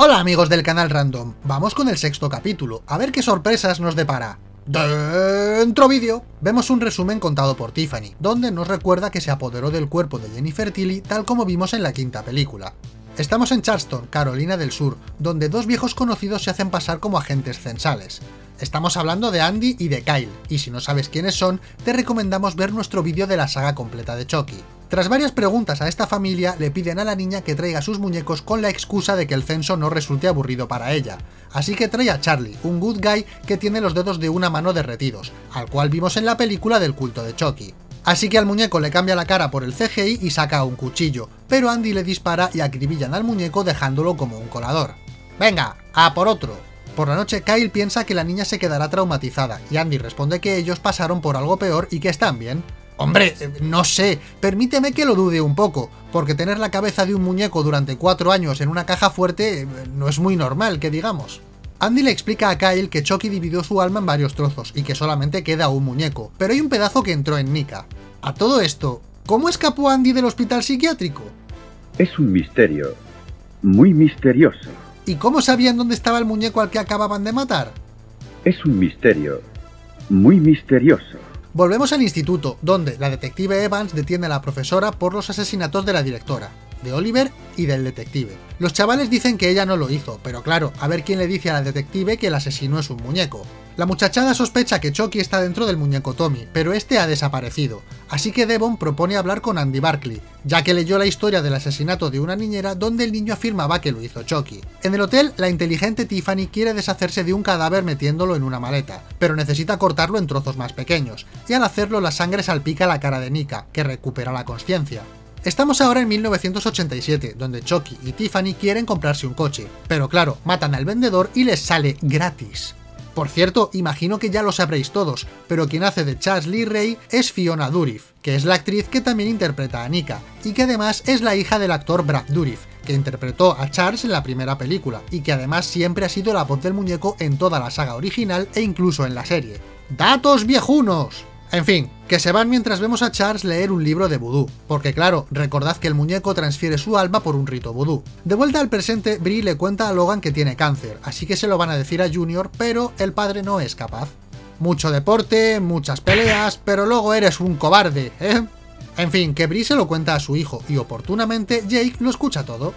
Hola amigos del canal Random, vamos con el sexto capítulo, a ver qué sorpresas nos depara. Dentro vídeo, vemos un resumen contado por Tiffany, donde nos recuerda que se apoderó del cuerpo de Jennifer Tilly tal como vimos en la quinta película. Estamos en Charleston, Carolina del Sur, donde dos viejos conocidos se hacen pasar como agentes censales. Estamos hablando de Andy y de Kyle, y si no sabes quiénes son, te recomendamos ver nuestro vídeo de la saga completa de Chucky. Tras varias preguntas a esta familia, le piden a la niña que traiga sus muñecos con la excusa de que el censo no resulte aburrido para ella. Así que trae a Charlie, un good guy que tiene los dedos de una mano derretidos, al cual vimos en la película del culto de Chucky. Así que al muñeco le cambia la cara por el CGI y saca un cuchillo, pero Andy le dispara y acribillan al muñeco dejándolo como un colador. ¡Venga, a por otro! Por la noche Kyle piensa que la niña se quedará traumatizada y Andy responde que ellos pasaron por algo peor y que están bien. Hombre, eh, no sé, permíteme que lo dude un poco, porque tener la cabeza de un muñeco durante cuatro años en una caja fuerte eh, no es muy normal, que digamos. Andy le explica a Kyle que Chucky dividió su alma en varios trozos y que solamente queda un muñeco, pero hay un pedazo que entró en Nika. A todo esto, ¿cómo escapó Andy del hospital psiquiátrico? Es un misterio, muy misterioso. ¿Y cómo sabían dónde estaba el muñeco al que acababan de matar? Es un misterio, muy misterioso. Volvemos al instituto, donde la detective Evans detiene a la profesora por los asesinatos de la directora, de Oliver y del detective. Los chavales dicen que ella no lo hizo, pero claro, a ver quién le dice a la detective que el asesino es un muñeco. La muchachada sospecha que Chucky está dentro del muñeco Tommy, pero este ha desaparecido, así que Devon propone hablar con Andy Barkley, ya que leyó la historia del asesinato de una niñera donde el niño afirmaba que lo hizo Chucky. En el hotel, la inteligente Tiffany quiere deshacerse de un cadáver metiéndolo en una maleta, pero necesita cortarlo en trozos más pequeños, y al hacerlo la sangre salpica la cara de Nika, que recupera la conciencia. Estamos ahora en 1987, donde Chucky y Tiffany quieren comprarse un coche, pero claro, matan al vendedor y les sale gratis. Por cierto, imagino que ya lo sabréis todos, pero quien hace de Charles Lee Ray es Fiona Dourif, que es la actriz que también interpreta a Nika, y que además es la hija del actor Brad Dourif, que interpretó a Charles en la primera película, y que además siempre ha sido la voz del muñeco en toda la saga original e incluso en la serie. ¡Datos viejunos! En fin, que se van mientras vemos a Charles leer un libro de vudú, porque claro, recordad que el muñeco transfiere su alma por un rito vudú. De vuelta al presente, Brie le cuenta a Logan que tiene cáncer, así que se lo van a decir a Junior, pero el padre no es capaz. Mucho deporte, muchas peleas, pero luego eres un cobarde, ¿eh? En fin, que Brie se lo cuenta a su hijo, y oportunamente Jake lo escucha todo.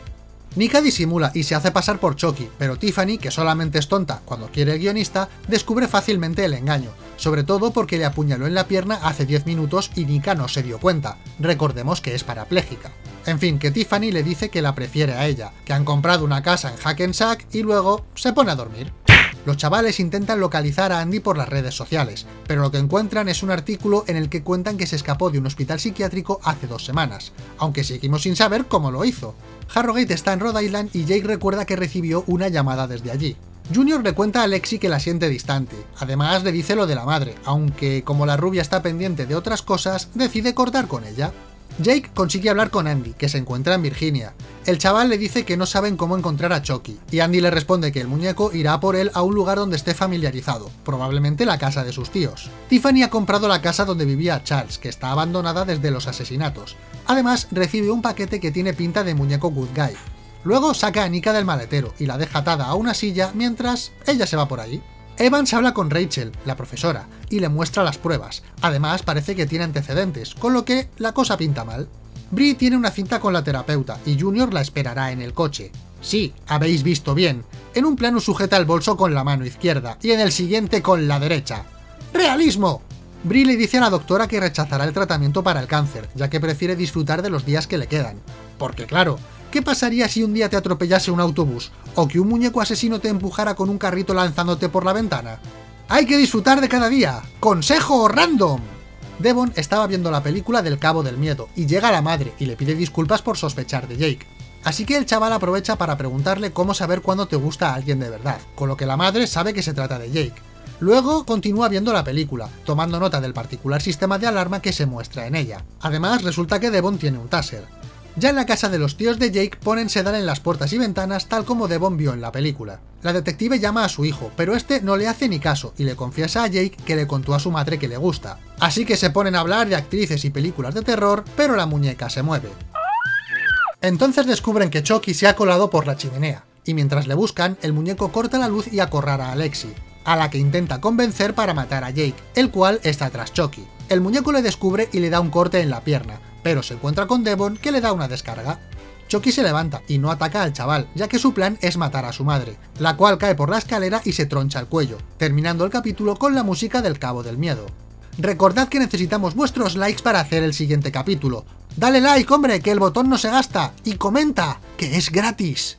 Nika disimula y se hace pasar por Chucky, pero Tiffany, que solamente es tonta cuando quiere el guionista, descubre fácilmente el engaño, sobre todo porque le apuñaló en la pierna hace 10 minutos y Nika no se dio cuenta, recordemos que es parapléjica. En fin, que Tiffany le dice que la prefiere a ella, que han comprado una casa en Hackensack y luego se pone a dormir. Los chavales intentan localizar a Andy por las redes sociales, pero lo que encuentran es un artículo en el que cuentan que se escapó de un hospital psiquiátrico hace dos semanas, aunque seguimos sin saber cómo lo hizo. Harrogate está en Rhode Island y Jake recuerda que recibió una llamada desde allí. Junior le cuenta a Lexi que la siente distante, además le dice lo de la madre, aunque como la rubia está pendiente de otras cosas, decide cortar con ella. Jake consigue hablar con Andy, que se encuentra en Virginia. El chaval le dice que no saben cómo encontrar a Chucky, y Andy le responde que el muñeco irá por él a un lugar donde esté familiarizado, probablemente la casa de sus tíos. Tiffany ha comprado la casa donde vivía Charles, que está abandonada desde los asesinatos. Además, recibe un paquete que tiene pinta de muñeco Good Guy. Luego saca a Nika del maletero y la deja atada a una silla mientras ella se va por ahí. Evans habla con Rachel, la profesora, y le muestra las pruebas. Además, parece que tiene antecedentes, con lo que la cosa pinta mal. Brie tiene una cinta con la terapeuta y Junior la esperará en el coche. Sí, habéis visto bien. En un plano sujeta el bolso con la mano izquierda y en el siguiente con la derecha. ¡Realismo! Brie le dice a la doctora que rechazará el tratamiento para el cáncer, ya que prefiere disfrutar de los días que le quedan. Porque claro, ¿Qué pasaría si un día te atropellase un autobús? ¿O que un muñeco asesino te empujara con un carrito lanzándote por la ventana? ¡Hay que disfrutar de cada día! ¡Consejo random! Devon estaba viendo la película del Cabo del Miedo y llega la madre y le pide disculpas por sospechar de Jake. Así que el chaval aprovecha para preguntarle cómo saber cuándo te gusta a alguien de verdad, con lo que la madre sabe que se trata de Jake. Luego continúa viendo la película, tomando nota del particular sistema de alarma que se muestra en ella. Además, resulta que Devon tiene un taser. Ya en la casa de los tíos de Jake ponen sedal en las puertas y ventanas tal como Devon vio en la película. La detective llama a su hijo, pero este no le hace ni caso y le confiesa a Jake que le contó a su madre que le gusta. Así que se ponen a hablar de actrices y películas de terror, pero la muñeca se mueve. Entonces descubren que Chucky se ha colado por la chimenea, y mientras le buscan, el muñeco corta la luz y acorrala a Alexi, a la que intenta convencer para matar a Jake, el cual está tras Chucky. El muñeco le descubre y le da un corte en la pierna, pero se encuentra con Devon que le da una descarga. Chucky se levanta y no ataca al chaval, ya que su plan es matar a su madre, la cual cae por la escalera y se troncha el cuello, terminando el capítulo con la música del Cabo del Miedo. Recordad que necesitamos vuestros likes para hacer el siguiente capítulo. Dale like, hombre, que el botón no se gasta, y comenta, que es gratis.